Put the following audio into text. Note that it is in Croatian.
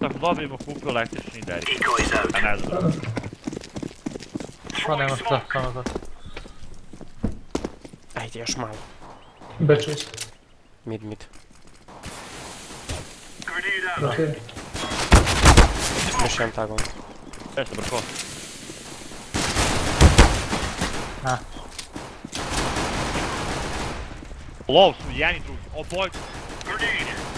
Tako dobijemo kupu električni deri. A ne znam. Pa nema šta, samo to. Ajde, još malo. Beču isto. Mid, mid. Ok. Još jedan brko. A. Low su jedan i drugi. Oboj. Dvojica